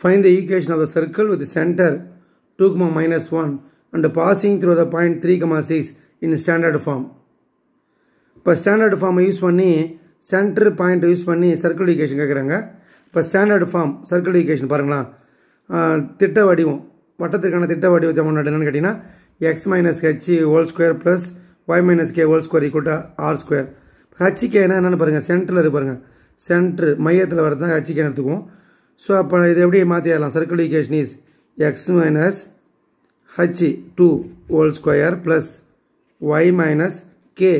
Find the equation of the circle with the center 2, comma minus 1 and passing through the point 3, comma 6 in standard form. இப்போ standard ஃபார்மை use பண்ணி centre பாயிண்ட்டை use பண்ணி circle equation கேட்குறாங்க இப்போ standard form circle equation பாருங்களா திட்ட வடிவம். வட்டத்துக்கான திட்ட வடிவத்தை முன்னாடி என்னென்னு கேட்டிங்கன்னா x minus h whole square plus y minus k whole square equal to r square ஹச்சிகேனா என்னென்னு பாருங்கள் சென்டரில் இருக்கு பாருங்கள் சென்ட்ரு மையத்தில் வரது தான் ஹச்சிகேன்னு எடுத்துக்குவோம். ஸோ அப்போ இதை எப்படி மாற்றிடலாம் circle equation is x minus h two whole square plus y minus k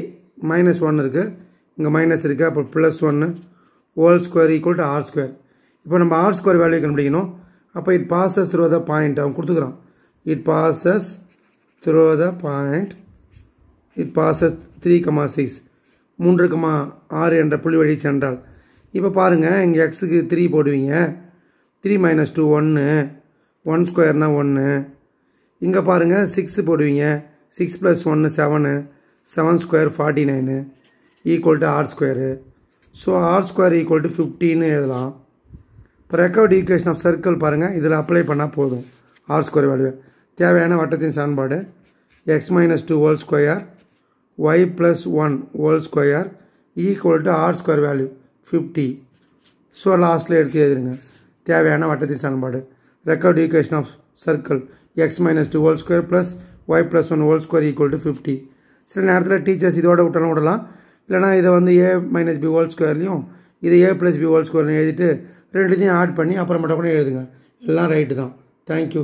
minus one இருக்குது இங்கே மைனஸ் இருக்குது அப்போ ப்ளஸ் ஒன்று whole square equal to r square இப்போ நம்ம ஆர் ஸ்கொயர் வேல்யூ கண்டுபிடிக்கணும். அப்போ it passes through the point அவன் கொடுத்துக்குறான். It passes through the point it passes three comma six மூன்று கமா ஆறு என்ற புள்ளி வழி சென்றால். இப்போ பாருங்கள் இங்கே எக்ஸுக்கு த்ரீ போடுவீங்க. த்ரீ மைனஸ் டூ ஒன்று ஒன் ஸ்கொயர்னால் ஒன்று இங்கே பாருங்கள் சிக்ஸ் போடுவீங்க. சிக்ஸ் ப்ளஸ் ஒன்று seven seven square forty nine equal to r square so r square equal to ஃபிஃப்டின்னு எழுதலாம். இப்போ ரெக்கவர்ட் ஈக்குவேஷன் ஆஃப் சர்க்கிள் பாருங்கள் இதில் அப்ளை பண்ணால் போதும். ஆர் ஸ்கொயர் வேல்யூ தேவையான வட்டத்தின் சமன்பாடு x minus two whole square y plus one whole square equal to r square value fifty so லாஸ்ட்டில் எடுத்து எழுதுங்க தேவையான வட்டத்தின் சமன்பாடு. Record equation of circle x minus two whole square plus y plus one whole square equal to fifty சில நேரத்தில் teachers இதோட விட்டாலும் விடலாம். இல்லைனா இதை வந்து ஏ மைனஸ் பி ஹோல் ஸ்கொயர்லையும் இது ஏ ப்ளஸ் பி ஹோல் ஸ்கொயர்லையும் எழுதிட்டு ரெண்டுத்தையும் ஆட் பண்ணி அப்புறமேட்ட கூட எழுதுங்க. எல்லாம் ரைட்டு தான். தேங்க்யூ